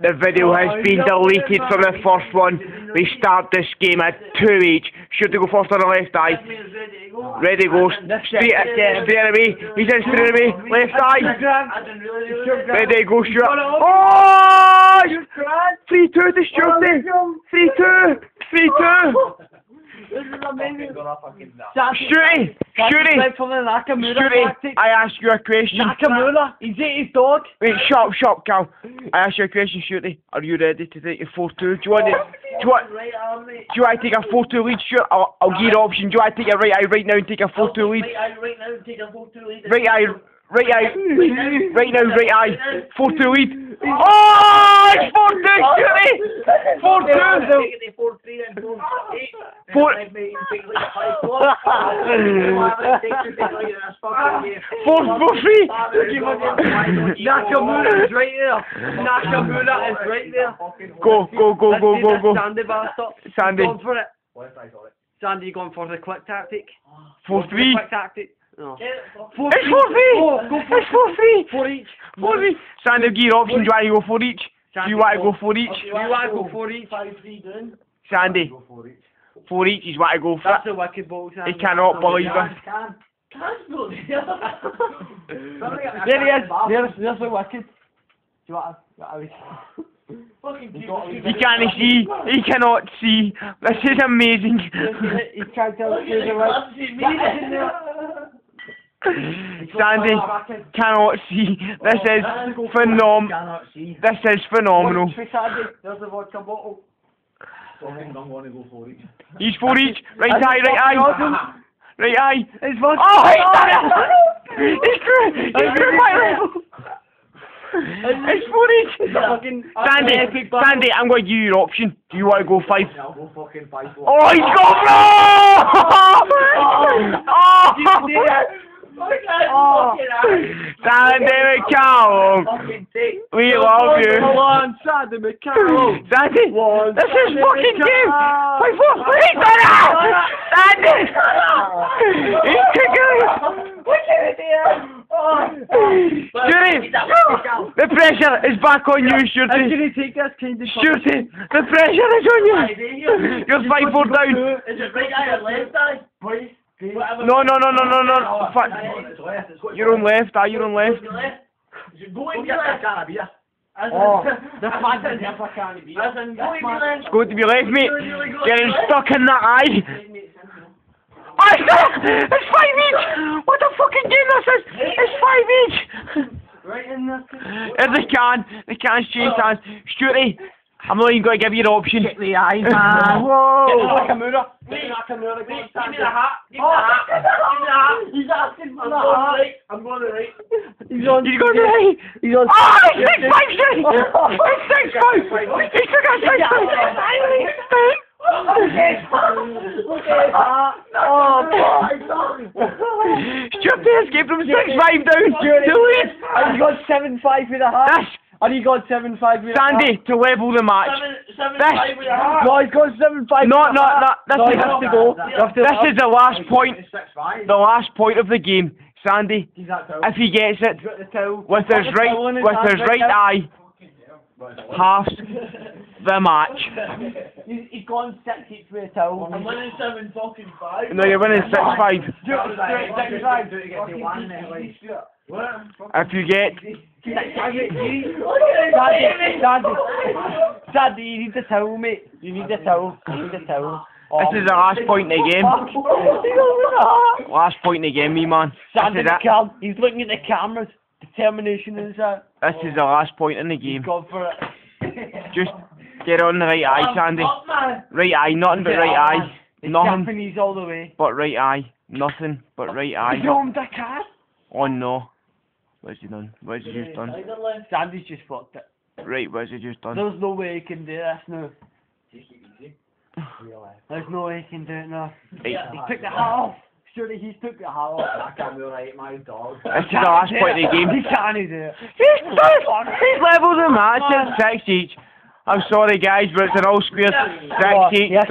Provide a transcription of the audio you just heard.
The video has been deleted from the first one. We start this game at 2 each. Should they go first or the left eye? Ready goes. Straight, straight away. He's in straight away. Left eye. Ready go shoot. Oh! 3 2 to Stuarty. 3 2. 3 2. Stuarty. From Nakamura Stuarty. tactic. I ask you a question. Nakamura, he's ate his dog. Wait, shut up, shut up, Cal. I ask you a question, Stuarty. Are you ready to take your 4 2? Do you want to, do you want, Right do you want to take a 4 2 lead, Stuart? I'll, I'll give you option. Do you want to take your right eye right now and take a 4 2 lead? Right eye, right now, take a full two lead. Right eye, right eye, right now, right eye. 4 2 lead. Oh! It's 4 2, Stuarty! 4 2! Take it to four three then four eight. Four- Then maybe you take like a five four. Whatever it takes to take like a fucking game. 4 4 3! Nakamura is right there. Nakamura is right there. Go, go, go, go, go, go. Sandy bastard. Sandy. Gone for it. Sandy gone for the quick tactic. 4 Gone for the 3. Quick tactic. No. Four, It's 4 3! Go, go for It's 4 3! Four each. 4 3. Sandy, give you your option. Do you want to go for each? Do you want to go for each? You want to go for each? Five three down. Sandy, for each is what I go for. That's a wicked ball, Sandy. He cannot believe it. Can. Can's not there. There he is. There's, there's the wicked. Do you want to... Fucking keep He can't see. He cannot see. This is amazing. He can't tell us there's a wicked. Sandy cannot see. This is phenom. Cannot see. This is phenomenal. For Sandy, there's the vodka bottle. Fucking don't want to go for it. He's for each. Right eye, right eye. Right eye. It's vodka. Oh, he's done it! He's through. He's through my level. It's for each. Sandy. Sandy, I'm going to give you your option. Do you want to go five? I'll go fucking five. Oh, he's gone for Oh. Sandy McCallum, Fucking take. we love you. Come Sandy McCallum. Sandy, One, this is fucking game. McCallum. Five, four, three, Sandy! He's kicking Judy, the pressure is back on you, I'm Shirty. gonna take this kind of Shirty, the pressure is on you. You're five, four down. Is it right eye or left eye? Please. No, no, no, no, no, no. Oh, Fuck. It's got You're on left, ah, are you on left? Go to your left. You should go to your left. Can I be As in- Oh, the as fact in- that never can be. As in, go to your left. Go to your left, mate. Getting stuck in that eye. Oh, it's, it's five each! What a fucking game this is! It's five each! Right in there. If they can, they can't chase hands. Oh. Stuarty, I'm not even going to give you an option. the eye, man. Whoa. Nakamura. Wait, Nakamura. Wait, give me the hat. Give me the hat. Give me the hat. He's asking for I'm the going hat. right. I'm going to right. He's on. He's going right. He's on. Oh, it's six five, Stuarty! It's six five! He took a six five! Stuarty escaped from six five down to lead. And he got seven five with a hat. That's And he got seven five with a hat. Sandy to level the match. Seven, seven, This- five with a hat. No, he's got seven five. No, with no, no, this no, is- has to go. You have This is the last point. The last point of the game. Sandy, He's that towel. if he gets it Got the towel. with his right towel in his with his right right eye, halves the match. He's, he's gone six each with a towel. I'm winning seven fucking five. No, you're winning six five. What? If you get Sandy, Sandy, Sandy, you need the towel, mate. You need the towel. You need the towel. Oh. this is the um, last point in the game. Fuck. He's on with a hat. Last point in the game, me man. This Sandy is it. McCall, he's looking at the cameras. Determination is that. This is the last point in the He's game. gone for it. Just get on the right eye, oh, Sandy. Oh, Up, man. Right eye, nothing but right eye. It's Nothing Japanese all the way. but right eye. Nothing but right eye. He's on the cat. Oh no. What's he done? What's he just done? Sandy's just fucked it. Right, what's he just done? There's no way he can do this now. There's no way he can do it now. Right. He took the hat off. Surely he's took the hat off. I can't be alright, my dog. This is the last point of the game. He can't do it. He's done! He's leveled the match at six each. I'm sorry guys, but it's an all square six has each